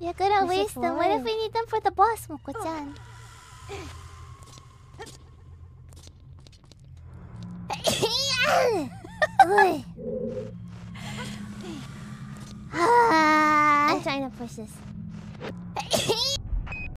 You're gonna waste them. What if we need them for the boss, Moko-chan? I'm trying to push this.